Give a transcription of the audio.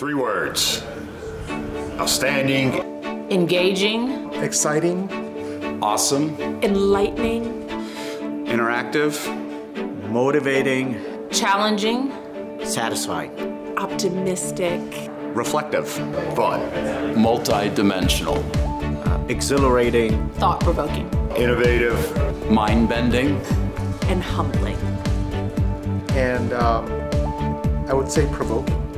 Three words. Outstanding. Engaging. Exciting. Awesome. Enlightening. Interactive. Motivating. Challenging. Satisfying. Optimistic. Reflective. Fun. multidimensional, Uh, exhilarating. Thought-provoking. Innovative. Mind-bending. And humbling. And um, I would say provoking.